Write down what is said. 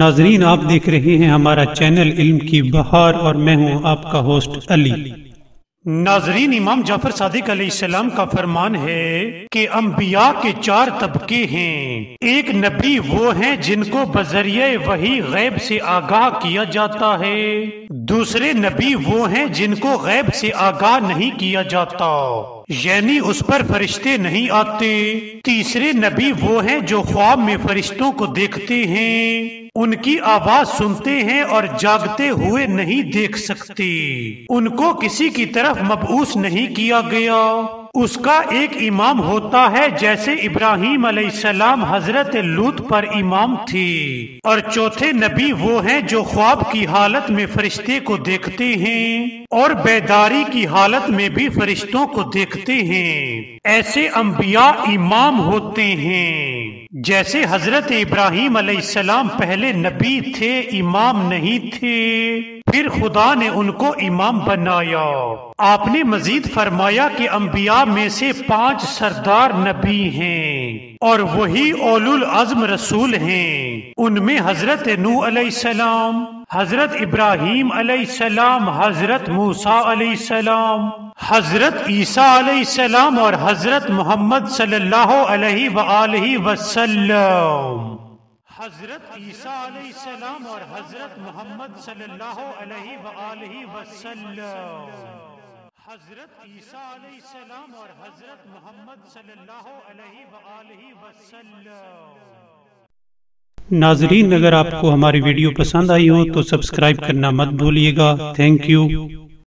नाजरीन, आप देख रहे हैं हमारा चैनल इल्म की बहार और मैं हूँ आपका होस्ट अली। नाजरीन, इमाम जाफ़र सादिक सलाम का फरमान है कि अम्बिया के चार तबके हैं। एक नबी वो हैं जिनको बजरिए वही गैब से आगाह किया जाता है। दूसरे नबी वो हैं जिनको गैब से आगाह नहीं किया जाता। यानी उस पर फरिश्ते नहीं आते। तीसरे नबी वो हैं जो ख्वाब में फरिश्तों को देखते हैं। उनकी आवाज़ सुनते हैं और जागते हुए नहीं देख सकते। उनको किसी की तरफ़ मबूस नहीं किया गया। उसका एक इमाम होता है, जैसे इब्राहिम सलाम हज़रत लूत पर इमाम थे। और चौथे नबी वो हैं जो ख्वाब की हालत में फरिश्ते को देखते हैं और बेदारी की हालत में भी फरिश्तों को देखते हैं। ऐसे अंबिया इमाम होते हैं। जैसे हज़रत इब्राहिम सलाम पहले नबी थे, इमाम नहीं थे, फिर खुदा ने उनको इमाम बनाया। आपने मजीद फरमाया कि अम्बिया में से पाँच सरदार नबी हैं और वही ओलुल अज़म रसूल हैं। उनमें हज़रत नू सलाम हज़रत इब्राहिम सलाम हज़रत मूसा सलाम हज़रत ईसा सलाम और हज़रत मोहम्मद सल्लल्लाहु अलैहि वसल्लम। हज़रत ईसा सलाम और हज़रत मोहम्मद सल्लल्लाहु अलैहि वसल्लम। हज़रत ईसा सलाम और हज़रत मोहम्मद सल्लल्लाहु अलैहि वसल्लम। नाजरीन, अगर आपको हमारी वीडियो पसंद आई हो तो सब्सक्राइब करना मत भूलिएगा। Thank you